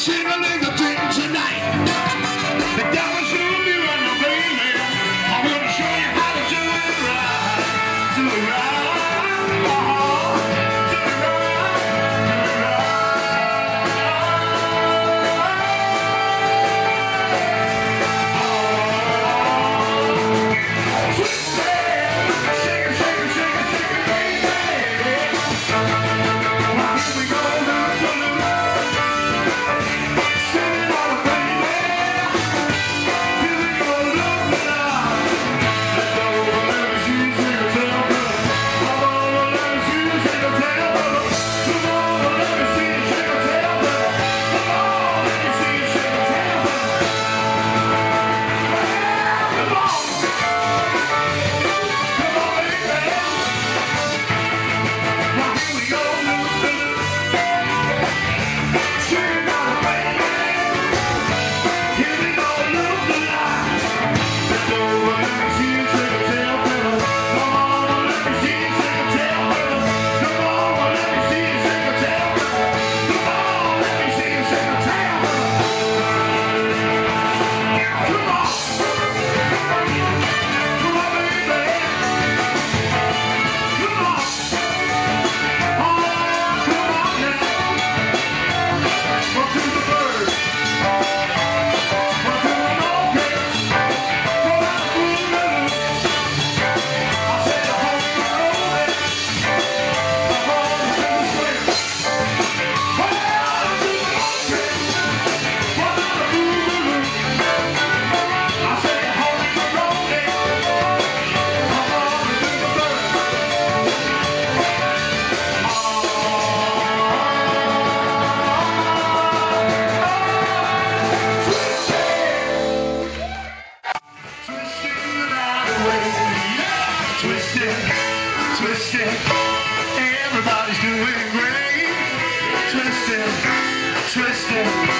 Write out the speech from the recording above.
Sing a Twist it, twist it, everybody's doing great. Twist it, twist it.